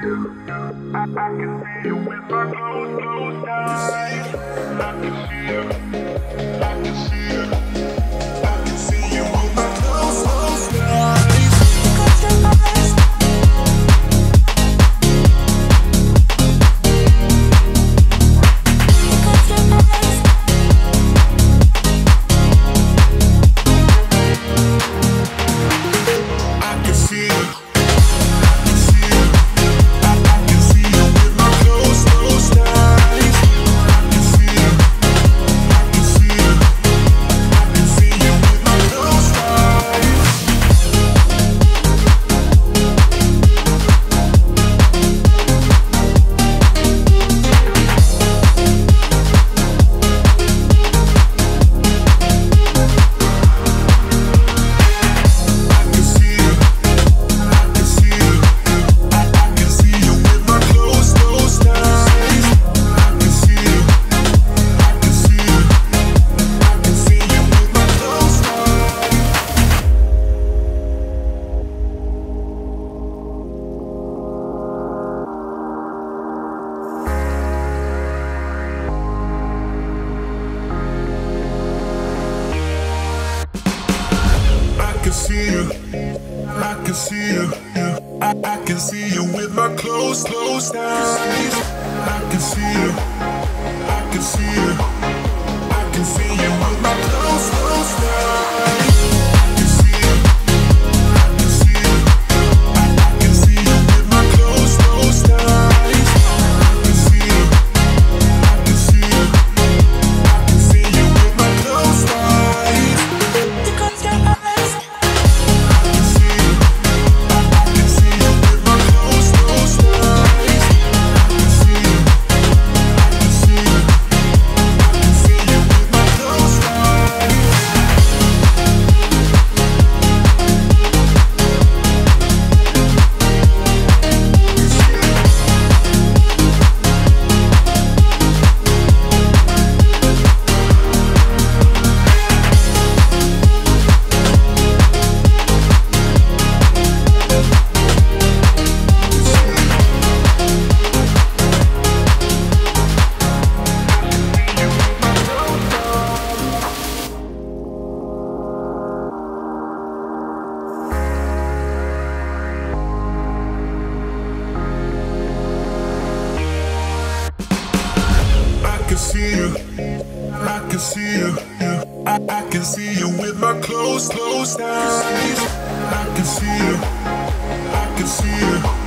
I can see you with my closed, closed eyes. I can see you. can see you. I can see you. I, I can see you with my closed, closed eyes. I can see you. see you. I can see you. I, I can see you with my closed, closed eyes. I can see you. I can see you.